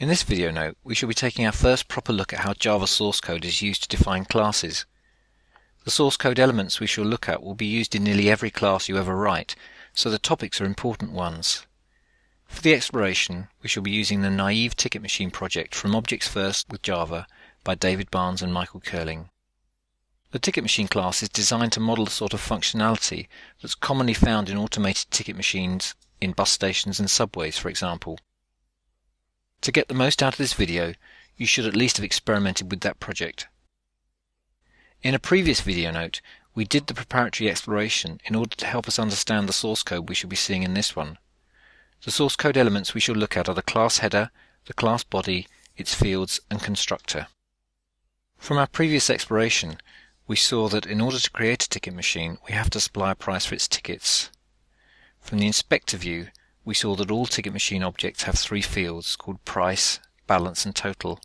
In this video note, we shall be taking our first proper look at how Java source code is used to define classes. The source code elements we shall look at will be used in nearly every class you ever write, so the topics are important ones. For the exploration, we shall be using the Naive Ticket Machine project from Objects First with Java by David Barnes and Michael Kölling. The Ticket Machine class is designed to model the sort of functionality that's commonly found in automated ticket machines in bus stations and subways, for example. To get the most out of this video, you should at least have experimented with that project. In a previous video note, we did the preparatory exploration in order to help us understand the source code we shall be seeing in this one. The source code elements we shall look at are the class header, the class body, its fields, and constructor. From our previous exploration, we saw that in order to create a ticket machine, we have to supply a price for its tickets. From the inspector view, we saw that all ticket machine objects have three fields called price, balance and total.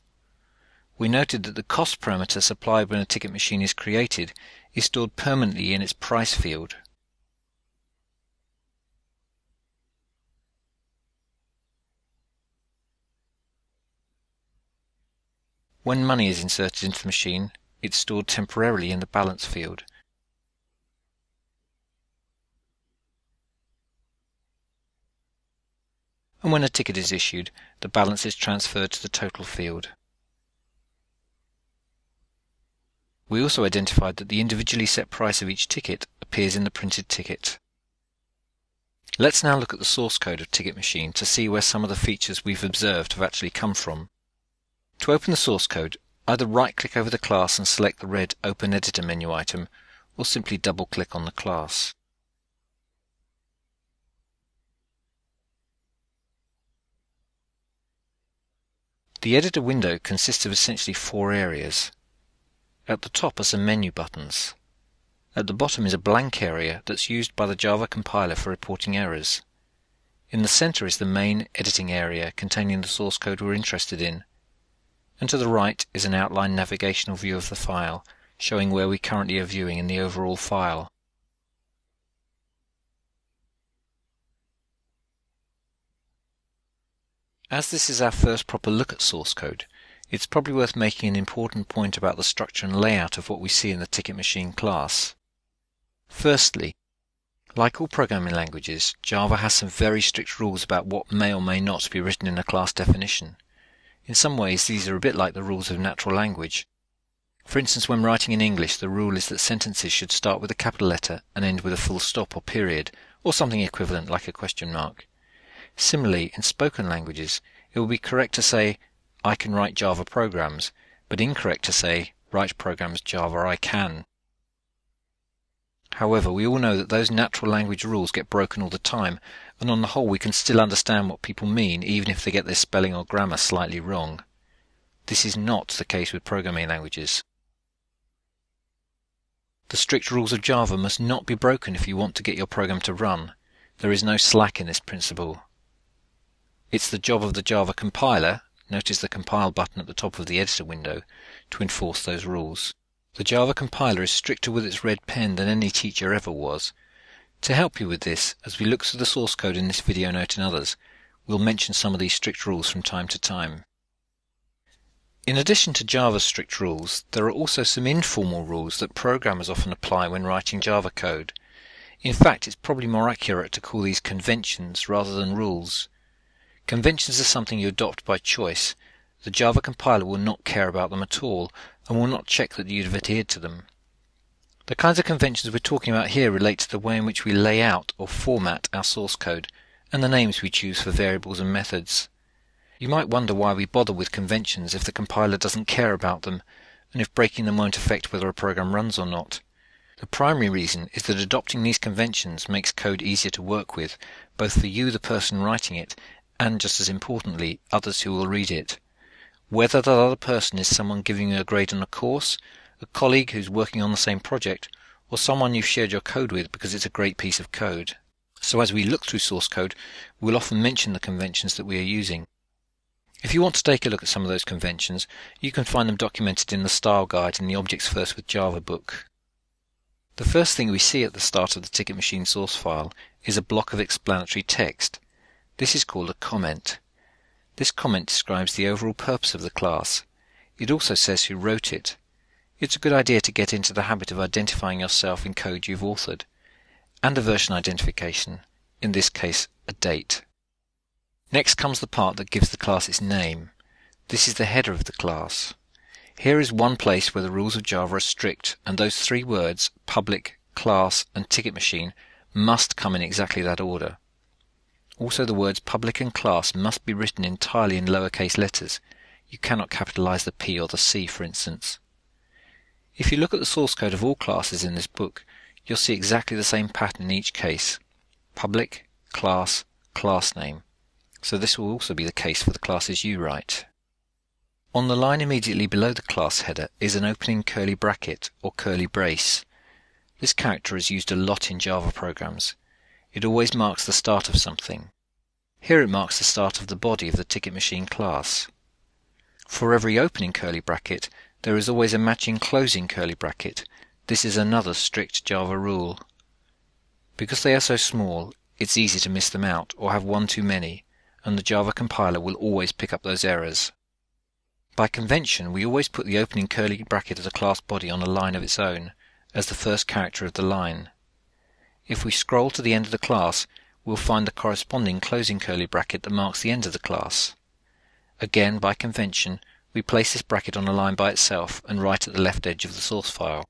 We noted that the cost parameter supplied when a ticket machine is created is stored permanently in its price field. When money is inserted into the machine, it's stored temporarily in the balance field. And when a ticket is issued, the balance is transferred to the total field. We also identified that the individually set price of each ticket appears in the printed ticket. Let's now look at the source code of Ticket Machine to see where some of the features we've observed have actually come from. To open the source code, either right-click over the class and select the red Open Editor menu item, or simply double-click on the class. The editor window consists of essentially four areas. At the top are some menu buttons. At the bottom is a blank area that's used by the Java compiler for reporting errors. In the center is the main editing area containing the source code we're interested in. And to the right is an outline navigational view of the file, showing where we currently are viewing in the overall file. As this is our first proper look at source code, it's probably worth making an important point about the structure and layout of what we see in the Ticket Machine class. Firstly, like all programming languages, Java has some very strict rules about what may or may not be written in a class definition. In some ways, these are a bit like the rules of natural language. For instance, when writing in English, the rule is that sentences should start with a capital letter and end with a full stop or period, or something equivalent like a question mark. Similarly, in spoken languages, it will be correct to say, I can write Java programs, but incorrect to say, write programs Java I can. However, we all know that those natural language rules get broken all the time, and on the whole we can still understand what people mean even if they get their spelling or grammar slightly wrong. This is not the case with programming languages. The strict rules of Java must not be broken if you want to get your program to run. There is no slack in this principle. It's the job of the Java compiler, notice the compile button at the top of the editor window, to enforce those rules. The Java compiler is stricter with its red pen than any teacher ever was. To help you with this, as we look through the source code in this video note and others, we'll mention some of these strict rules from time to time. In addition to Java's strict rules, there are also some informal rules that programmers often apply when writing Java code. In fact, it's probably more accurate to call these conventions rather than rules. Conventions are something you adopt by choice. The Java compiler will not care about them at all and will not check that you've adhered to them. The kinds of conventions we're talking about here relate to the way in which we lay out or format our source code and the names we choose for variables and methods. You might wonder why we bother with conventions if the compiler doesn't care about them and if breaking them won't affect whether a program runs or not. The primary reason is that adopting these conventions makes code easier to work with, both for you, the person writing it, and just as importantly, others who will read it. Whether that other person is someone giving you a grade on a course, a colleague who's working on the same project, or someone you've shared your code with because it's a great piece of code. So as we look through source code, we'll often mention the conventions that we are using. If you want to take a look at some of those conventions, you can find them documented in the style guide in the Objects First with Java book. The first thing we see at the start of the Ticket Machine source file is a block of explanatory text, this is called a comment. This comment describes the overall purpose of the class. It also says who wrote it. It's a good idea to get into the habit of identifying yourself in code you've authored, and a version identification, in this case a date. Next comes the part that gives the class its name. This is the header of the class. Here is one place where the rules of Java are strict, and those three words, public, class, and ticket machine, must come in exactly that order. Also the words public and class must be written entirely in lowercase letters. You cannot capitalize the P or the C, for instance. If you look at the source code of all classes in this book, you'll see exactly the same pattern in each case. Public, class, class name. So this will also be the case for the classes you write. On the line immediately below the class header is an opening curly bracket or curly brace. This character is used a lot in Java programs. It always marks the start of something. Here it marks the start of the body of the ticket machine class. For every opening curly bracket, there is always a matching closing curly bracket. This is another strict Java rule. Because they are so small, it's easy to miss them out or have one too many, and the Java compiler will always pick up those errors. By convention, we always put the opening curly bracket of the class body on a line of its own, as the first character of the line. If we scroll to the end of the class, we'll find the corresponding closing curly bracket that marks the end of the class. Again, by convention, we place this bracket on a line by itself and right at the left edge of the source file.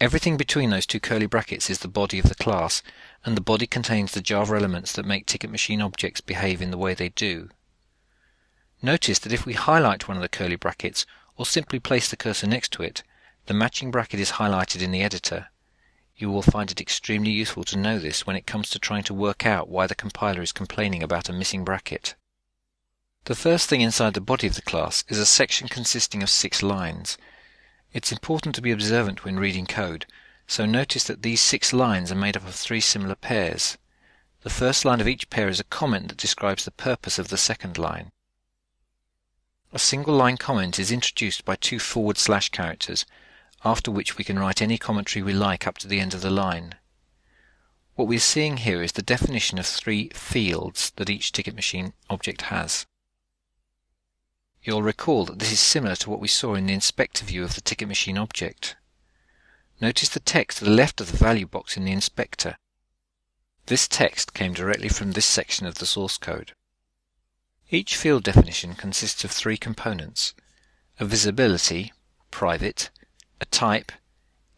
Everything between those two curly brackets is the body of the class, and the body contains the Java elements that make Ticket Machine objects behave in the way they do. Notice that if we highlight one of the curly brackets, or simply place the cursor next to it, the matching bracket is highlighted in the editor. You will find it extremely useful to know this when it comes to trying to work out why the compiler is complaining about a missing bracket. The first thing inside the body of the class is a section consisting of six lines. It's important to be observant when reading code, so notice that these six lines are made up of three similar pairs. The first line of each pair is a comment that describes the purpose of the second line. A single line comment is introduced by two forward slash characters, after which we can write any commentary we like up to the end of the line. What we are seeing here is the definition of three fields that each ticket machine object has. You'll recall that this is similar to what we saw in the inspector view of the ticket machine object. Notice the text to the left of the value box in the inspector. This text came directly from this section of the source code. Each field definition consists of three components, a visibility, private, a type,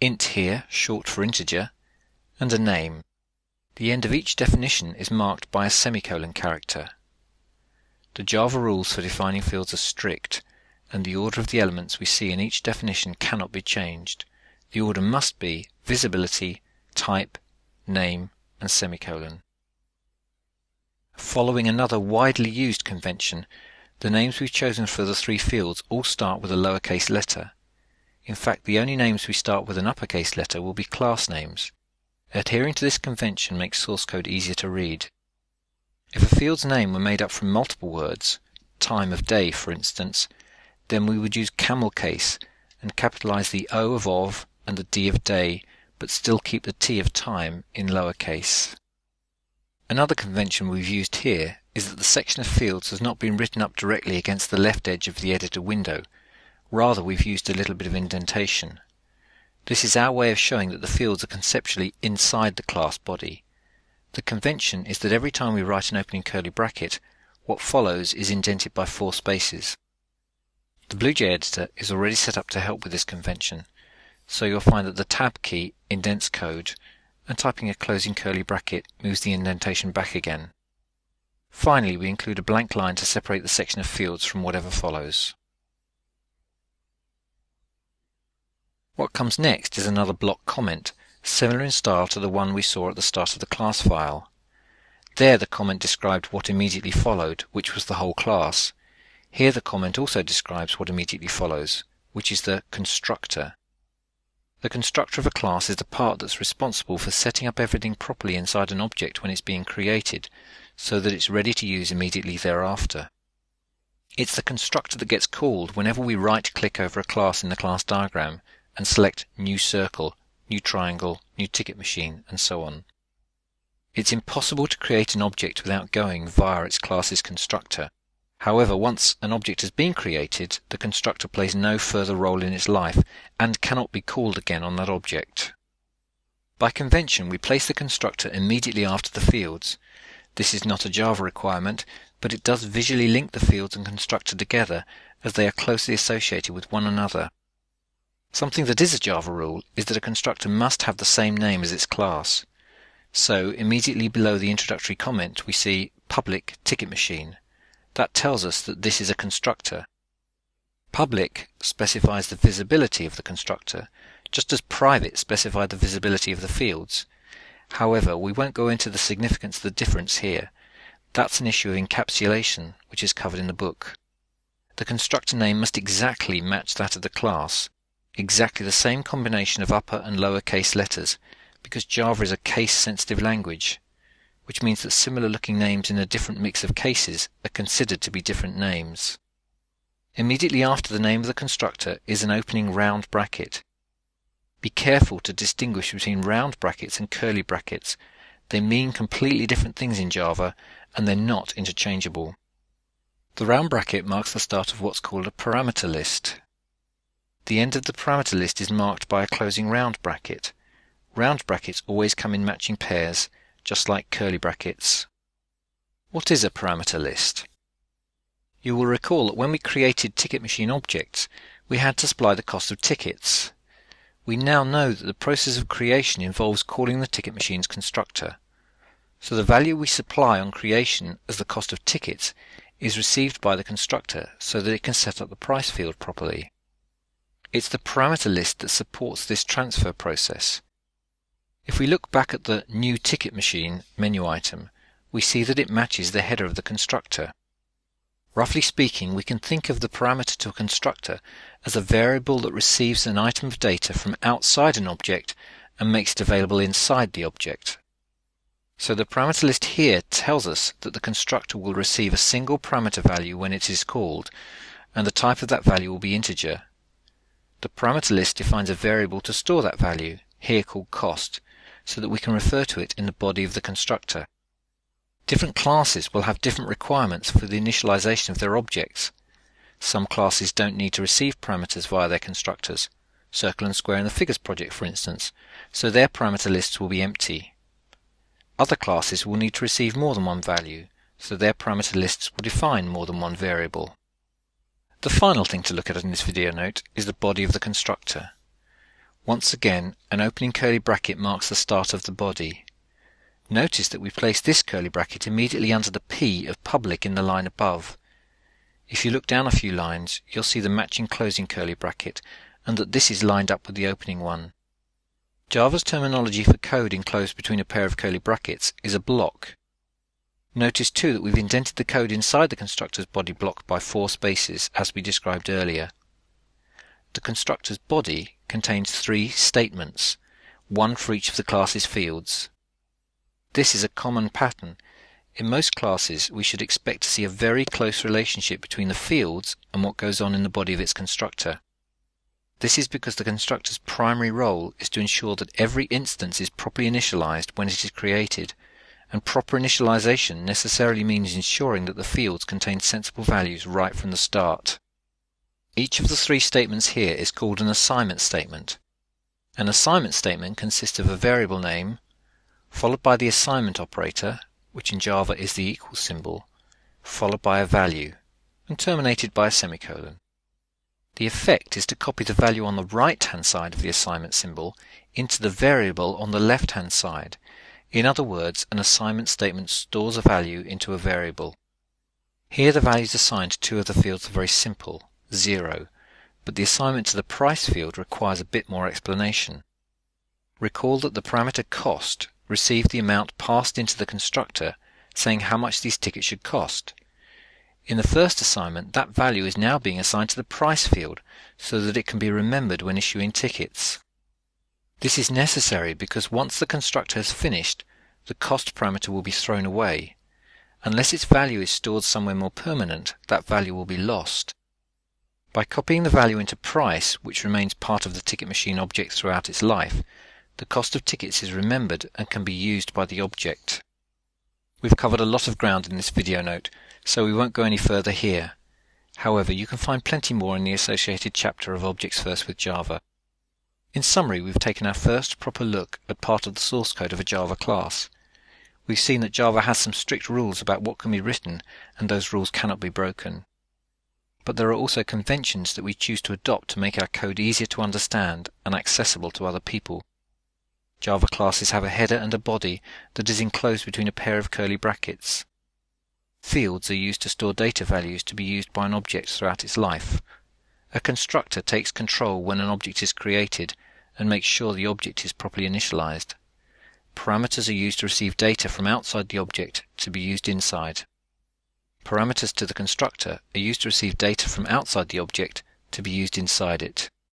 int here, short for integer, and a name. The end of each definition is marked by a semicolon character. The Java rules for defining fields are strict, and the order of the elements we see in each definition cannot be changed. The order must be visibility, type, name, and semicolon. Following another widely used convention, the names we've chosen for the three fields all start with a lowercase letter. In fact, the only names we start with an uppercase letter will be class names. Adhering to this convention makes source code easier to read. If a field's name were made up from multiple words, time of day for instance, then we would use camel case and capitalize the O of of and the D of day, but still keep the T of time in lower case. Another convention we've used here is that the section of fields has not been written up directly against the left edge of the editor window. Rather, we've used a little bit of indentation. This is our way of showing that the fields are conceptually inside the class body. The convention is that every time we write an opening curly bracket, what follows is indented by four spaces. The BlueJ editor is already set up to help with this convention, so you'll find that the Tab key indents code, and typing a closing curly bracket moves the indentation back again. Finally, we include a blank line to separate the section of fields from whatever follows. What comes next is another block comment similar in style to the one we saw at the start of the class file. There the comment described what immediately followed, which was the whole class. Here the comment also describes what immediately follows, which is the constructor. The constructor of a class is the part that's responsible for setting up everything properly inside an object when it's being created, so that it's ready to use immediately thereafter. It's the constructor that gets called whenever we right-click over a class in the class diagram and select New Circle new triangle, new ticket machine, and so on. It's impossible to create an object without going via its class's constructor. However, once an object has been created, the constructor plays no further role in its life and cannot be called again on that object. By convention, we place the constructor immediately after the fields. This is not a Java requirement, but it does visually link the fields and constructor together as they are closely associated with one another. Something that is a Java rule is that a constructor must have the same name as its class. So, immediately below the introductory comment, we see public ticket machine. That tells us that this is a constructor. Public specifies the visibility of the constructor, just as private specified the visibility of the fields. However, we won't go into the significance of the difference here. That's an issue of encapsulation, which is covered in the book. The constructor name must exactly match that of the class, exactly the same combination of upper and lower case letters, because Java is a case-sensitive language which means that similar looking names in a different mix of cases are considered to be different names. Immediately after the name of the constructor is an opening round bracket. Be careful to distinguish between round brackets and curly brackets. They mean completely different things in Java and they're not interchangeable. The round bracket marks the start of what's called a parameter list. The end of the parameter list is marked by a closing round bracket. Round brackets always come in matching pairs just like curly brackets. What is a parameter list? You will recall that when we created ticket machine objects, we had to supply the cost of tickets. We now know that the process of creation involves calling the ticket machine's constructor. So the value we supply on creation as the cost of tickets is received by the constructor so that it can set up the price field properly. It's the parameter list that supports this transfer process. If we look back at the New Ticket Machine menu item, we see that it matches the header of the constructor. Roughly speaking, we can think of the parameter to a constructor as a variable that receives an item of data from outside an object and makes it available inside the object. So the parameter list here tells us that the constructor will receive a single parameter value when it is called, and the type of that value will be integer. The parameter list defines a variable to store that value, here called cost, so that we can refer to it in the body of the constructor. Different classes will have different requirements for the initialization of their objects. Some classes don't need to receive parameters via their constructors, circle and square in the figures project for instance, so their parameter lists will be empty. Other classes will need to receive more than one value, so their parameter lists will define more than one variable. The final thing to look at in this video note is the body of the constructor. Once again, an opening curly bracket marks the start of the body. Notice that we place this curly bracket immediately under the P of public in the line above. If you look down a few lines, you'll see the matching closing curly bracket and that this is lined up with the opening one. Java's terminology for code enclosed between a pair of curly brackets is a block. Notice too that we've indented the code inside the constructor's body block by four spaces, as we described earlier. The constructor's body contains three statements, one for each of the class's fields. This is a common pattern. In most classes, we should expect to see a very close relationship between the fields and what goes on in the body of its constructor. This is because the constructor's primary role is to ensure that every instance is properly initialized when it is created, and proper initialization necessarily means ensuring that the fields contain sensible values right from the start. Each of the three statements here is called an assignment statement. An assignment statement consists of a variable name, followed by the assignment operator, which in Java is the equal symbol, followed by a value, and terminated by a semicolon. The effect is to copy the value on the right-hand side of the assignment symbol into the variable on the left-hand side. In other words, an assignment statement stores a value into a variable. Here the values assigned to two of the fields are very simple, 0, but the assignment to the price field requires a bit more explanation. Recall that the parameter cost received the amount passed into the constructor saying how much these tickets should cost. In the first assignment, that value is now being assigned to the price field so that it can be remembered when issuing tickets. This is necessary because once the constructor has finished, the cost parameter will be thrown away. Unless its value is stored somewhere more permanent, that value will be lost. By copying the value into price, which remains part of the ticket machine object throughout its life, the cost of tickets is remembered and can be used by the object. We've covered a lot of ground in this video note, so we won't go any further here. However, you can find plenty more in the associated chapter of Objects First with Java. In summary, we've taken our first proper look at part of the source code of a Java class. We've seen that Java has some strict rules about what can be written, and those rules cannot be broken. But there are also conventions that we choose to adopt to make our code easier to understand and accessible to other people. Java classes have a header and a body that is enclosed between a pair of curly brackets. Fields are used to store data values to be used by an object throughout its life. A constructor takes control when an object is created and makes sure the object is properly initialized. Parameters are used to receive data from outside the object to be used inside. Parameters to the constructor are used to receive data from outside the object to be used inside it.